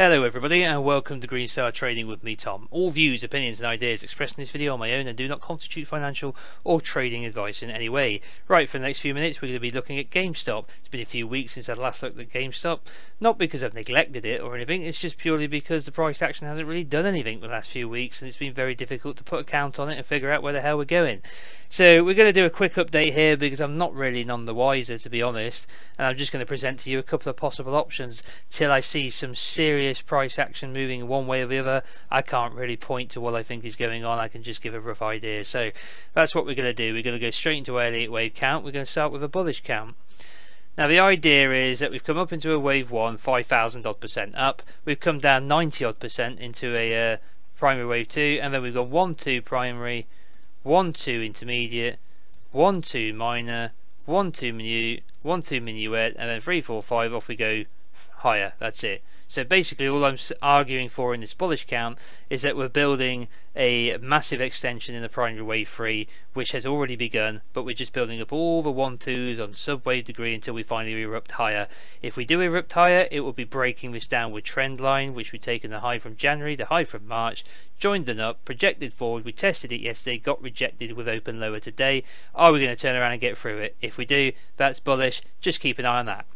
Hello everybody and welcome to Green Star Trading with me Tom. All views, opinions and ideas expressed in this video are my own and do not constitute financial or trading advice in any way. Right, for the next few minutes we're going to be looking at GameStop. It's been a few weeks since I last looked at GameStop. Not because I've neglected it or anything, it's just purely because the price action hasn't really done anything the last few weeks and it's been very difficult to put a count on it and figure out where the hell we're going. So we're going to do a quick update here because I'm not really none the wiser to be honest and I'm just going to present to you a couple of possible options till I see some serious price action moving one way or the other. I can't really point to what I think is going on, I can just give a rough idea. So that's what we're going to do. We're going to go straight into Elliott wave count. We're going to start with a bullish count. Now the idea is that we've come up into a wave 1, 5,000 odd percent up. We've come down 90 odd percent into a uh, primary wave 2 and then we've got 1, 2 primary, 1 2 intermediate, 1 2 minor, 1 2 minute, 1 2 minuette, and then three four five off we go higher. That's it. So basically all I'm arguing for in this bullish count is that we're building a massive extension in the primary wave 3 which has already begun but we're just building up all the 1-2s on sub-wave degree until we finally erupt higher. If we do erupt higher it will be breaking this downward trend line which we've taken the high from January, the high from March, joined them up, projected forward, we tested it yesterday, got rejected with open lower today. Are we going to turn around and get through it? If we do, that's bullish, just keep an eye on that.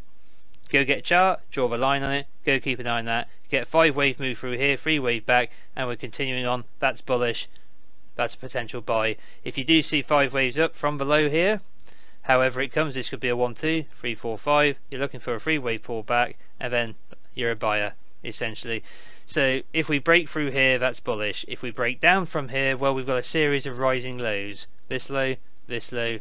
Go get a chart, draw a line on it, go keep an eye on that. Get five wave move through here, three wave back, and we're continuing on. That's bullish. That's a potential buy. If you do see five waves up from below here, however it comes, this could be a one, two, three, four, five. You're looking for a three wave pullback, and then you're a buyer essentially. So if we break through here, that's bullish. If we break down from here, well, we've got a series of rising lows. This low, this low,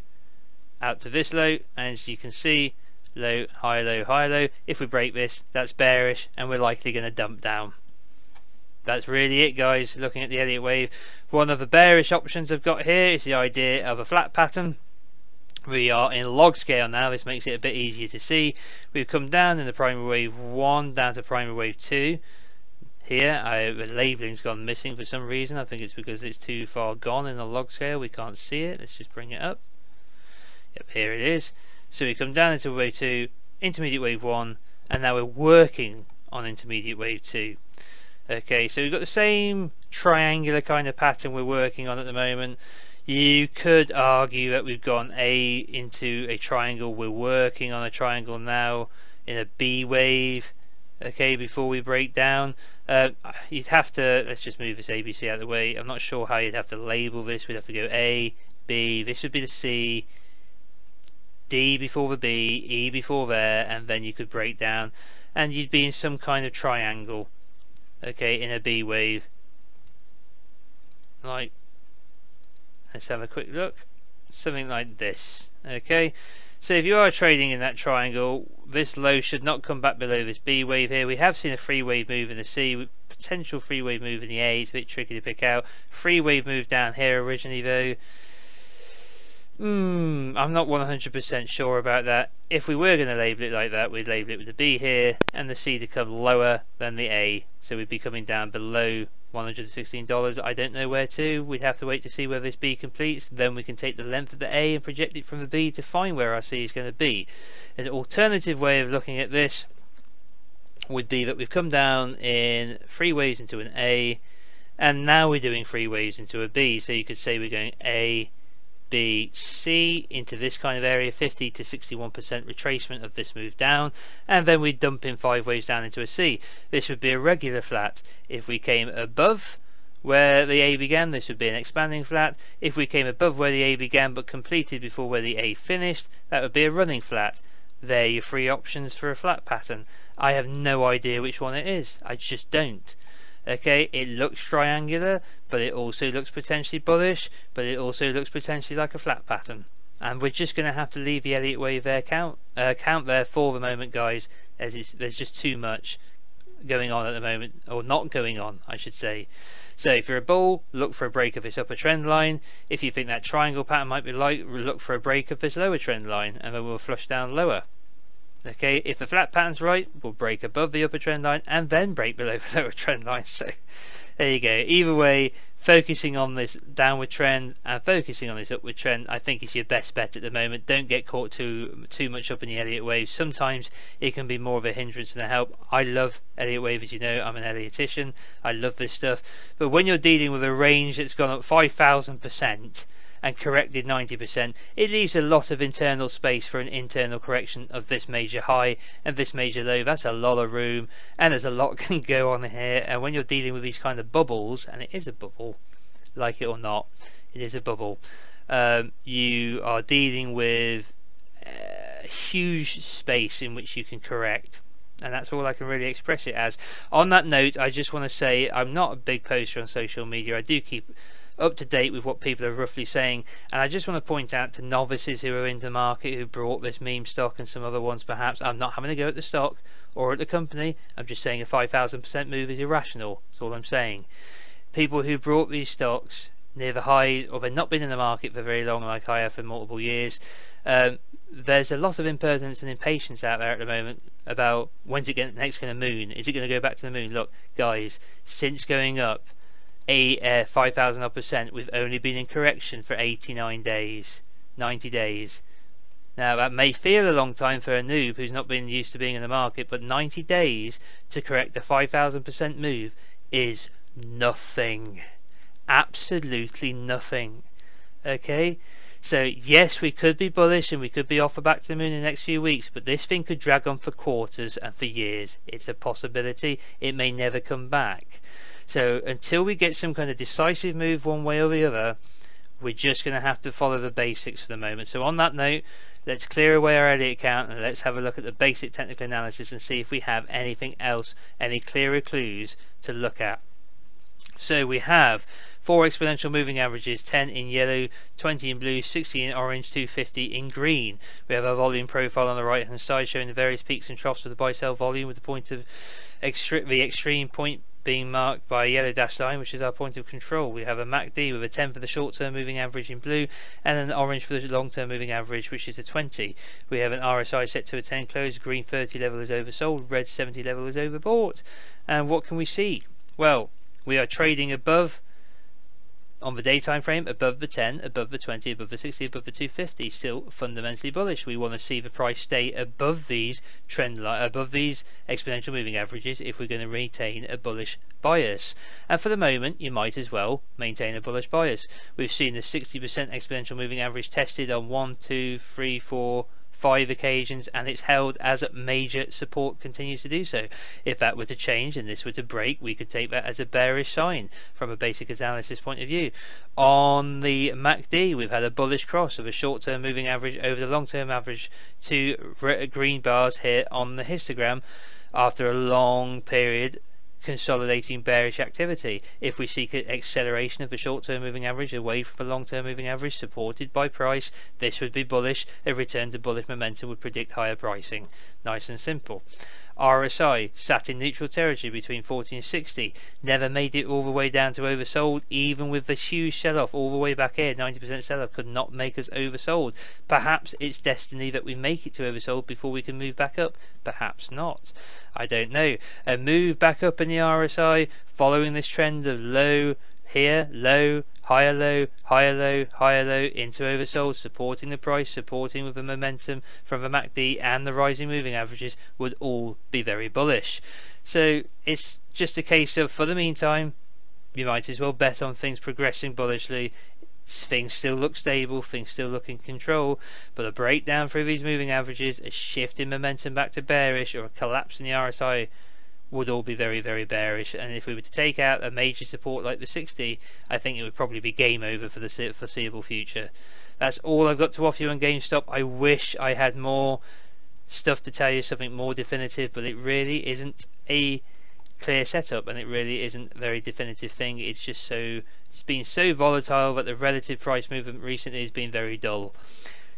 out to this low, and as you can see, low, high, low, high, low. If we break this, that's bearish and we're likely going to dump down. That's really it guys, looking at the Elliott wave. One of the bearish options I've got here is the idea of a flat pattern. We are in log scale now, this makes it a bit easier to see. We've come down in the primary wave 1 down to primary wave 2. Here, I, the labelling's gone missing for some reason. I think it's because it's too far gone in the log scale. We can't see it. Let's just bring it up. Yep, here it is. So we come down into wave 2, intermediate wave 1, and now we're working on intermediate wave 2. Okay, so we've got the same triangular kind of pattern we're working on at the moment. You could argue that we've gone A into a triangle. We're working on a triangle now in a B wave. Okay, before we break down, uh, you'd have to, let's just move this ABC out of the way. I'm not sure how you'd have to label this. We'd have to go A, B, this would be the C, D before the B, E before there, and then you could break down, and you'd be in some kind of triangle, okay, in a B wave. Like, let's have a quick look, something like this, okay. So if you are trading in that triangle, this low should not come back below this B wave here. We have seen a free wave move in the C, potential free wave move in the A. It's a bit tricky to pick out. Free wave move down here originally though. Hmm, I'm not 100% sure about that. If we were going to label it like that, we'd label it with the B here, and the C to come lower than the A, so we'd be coming down below $116. I don't know where to. We'd have to wait to see where this B completes. Then we can take the length of the A and project it from the B to find where our C is going to be. An alternative way of looking at this would be that we've come down in three waves into an A, and now we're doing three waves into a B. So you could say we're going A, B, C into this kind of area, 50 to 61% retracement of this move down, and then we dump in five waves down into a C. This would be a regular flat. If we came above where the A began, this would be an expanding flat. If we came above where the A began but completed before where the A finished, that would be a running flat. There are your three options for a flat pattern. I have no idea which one it is. I just don't. Okay, it looks triangular, but it also looks potentially bullish, but it also looks potentially like a flat pattern. And we're just going to have to leave the Elliott wave there count uh, count there for the moment, guys, as there's just too much going on at the moment, or not going on, I should say. So if you're a bull, look for a break of this upper trend line. If you think that triangle pattern might be light, look for a break of this lower trend line, and then we'll flush down lower. Okay, if the flat pattern's right, we'll break above the upper trend line and then break below the lower trend line. So there you go. Either way, focusing on this downward trend and focusing on this upward trend, I think is your best bet at the moment. Don't get caught too too much up in the Elliott wave. Sometimes it can be more of a hindrance than a help. I love Elliott wave, as you know. I'm an Elliottian. I love this stuff. But when you're dealing with a range that's gone up 5,000 percent and corrected 90%, it leaves a lot of internal space for an internal correction of this major high and this major low. That's a lot of room, and there's a lot can go on here. And when you're dealing with these kind of bubbles, and it is a bubble, like it or not, it is a bubble. Um, you are dealing with a huge space in which you can correct and that's all I can really express it as. On that note, I just want to say I'm not a big poster on social media. I do keep up to date with what people are roughly saying. And I just want to point out to novices who are in the market who brought this meme stock and some other ones perhaps, I'm not having to go at the stock or at the company. I'm just saying a 5,000% move is irrational. That's all I'm saying. People who brought these stocks near the highs or they've not been in the market for very long like I have for multiple years. Um, there's a lot of impertinence and impatience out there at the moment about when's it going, next going to moon? Is it going to go back to the moon? Look, guys, since going up, a uh, 5,000 odd percent, we've only been in correction for 89 days, 90 days. Now that may feel a long time for a noob who's not been used to being in the market, but 90 days to correct a 5,000% move is nothing. Absolutely nothing. Okay? So yes, we could be bullish and we could be off back to the moon in the next few weeks, but this thing could drag on for quarters and for years. It's a possibility. It may never come back. So until we get some kind of decisive move one way or the other, we're just going to have to follow the basics for the moment. So on that note, let's clear away our Elliott count and let's have a look at the basic technical analysis and see if we have anything else, any clearer clues to look at. So we have four exponential moving averages 10 in yellow 20 in blue 60 in orange 250 in green we have our volume profile on the right hand side showing the various peaks and troughs of the buy sell volume with the point of extre the extreme point being marked by a yellow dashed line, which is our point of control. We have a MACD with a 10 for the short-term moving average in blue, and an orange for the long-term moving average, which is a 20. We have an RSI set to a 10 close, green 30 level is oversold, red 70 level is overbought. And what can we see? Well, we are trading above on the day time frame above the 10, above the 20, above the 60, above the 250, still fundamentally bullish. We want to see the price stay above these trend line, above these exponential moving averages if we're going to retain a bullish bias. And for the moment, you might as well maintain a bullish bias. We've seen the 60% exponential moving average tested on 1, 2, 3, 4, five occasions and it's held as major support continues to do so. If that were to change and this were to break, we could take that as a bearish sign from a basic analysis point of view. On the MACD, we've had a bullish cross of a short-term moving average over the long-term average to green bars here on the histogram after a long period consolidating bearish activity. If we seek an acceleration of the short-term moving average away from the long-term moving average supported by price, this would be bullish. A return to bullish momentum would predict higher pricing. Nice and simple. RSI sat in neutral territory between 40 and 60, never made it all the way down to oversold, even with the huge sell off all the way back here. 90% sell off could not make us oversold. Perhaps it's destiny that we make it to oversold before we can move back up. Perhaps not. I don't know. A move back up in the RSI following this trend of low here, low, higher low, higher low, higher low into oversold, supporting the price, supporting with the momentum from the MACD and the rising moving averages would all be very bullish. So it's just a case of, for the meantime, you might as well bet on things progressing bullishly. Things still look stable, things still look in control, but a breakdown through these moving averages, a shift in momentum back to bearish, or a collapse in the RSI would all be very, very bearish. And if we were to take out a major support like the 60, I think it would probably be game over for the foreseeable future. That's all I've got to offer you on GameStop. I wish I had more stuff to tell you, something more definitive, but it really isn't a clear setup and it really isn't a very definitive thing. It's just so, it's been so volatile that the relative price movement recently has been very dull.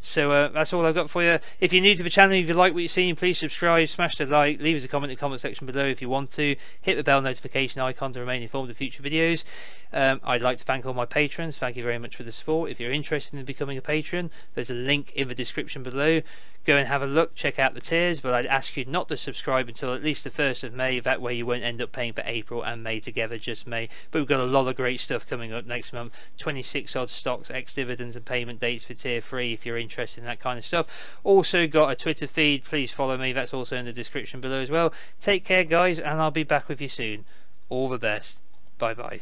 So uh, that's all I've got for you. If you're new to the channel, if you like what you're seeing, please subscribe, smash the like, leave us a comment in the comment section below if you want to. Hit the bell notification icon to remain informed of future videos. Um, I'd like to thank all my patrons. Thank you very much for the support. If you're interested in becoming a patron, there's a link in the description below. Go and have a look, check out the tiers, but I'd ask you not to subscribe until at least the 1st of May. That way you won't end up paying for April and May together, just May. But we've got a lot of great stuff coming up next month. 26 odd stocks, ex dividends, and payment dates for tier 3 if you're interested in that kind of stuff. Also got a Twitter feed. Please follow me. That's also in the description below as well. Take care, guys, and I'll be back with you soon. All the best. Bye bye.